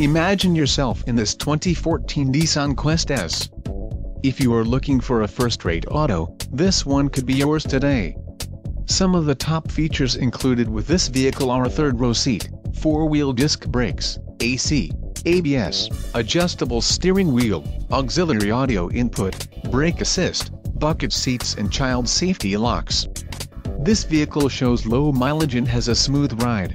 Imagine yourself in this 2014 Nissan Quest S. If you are looking for a first-rate auto, this one could be yours today. Some of the top features included with this vehicle are a third-row seat, four-wheel disc brakes, AC, ABS, adjustable steering wheel, auxiliary audio input, brake assist, bucket seats and child safety locks. This vehicle shows low mileage and has a smooth ride.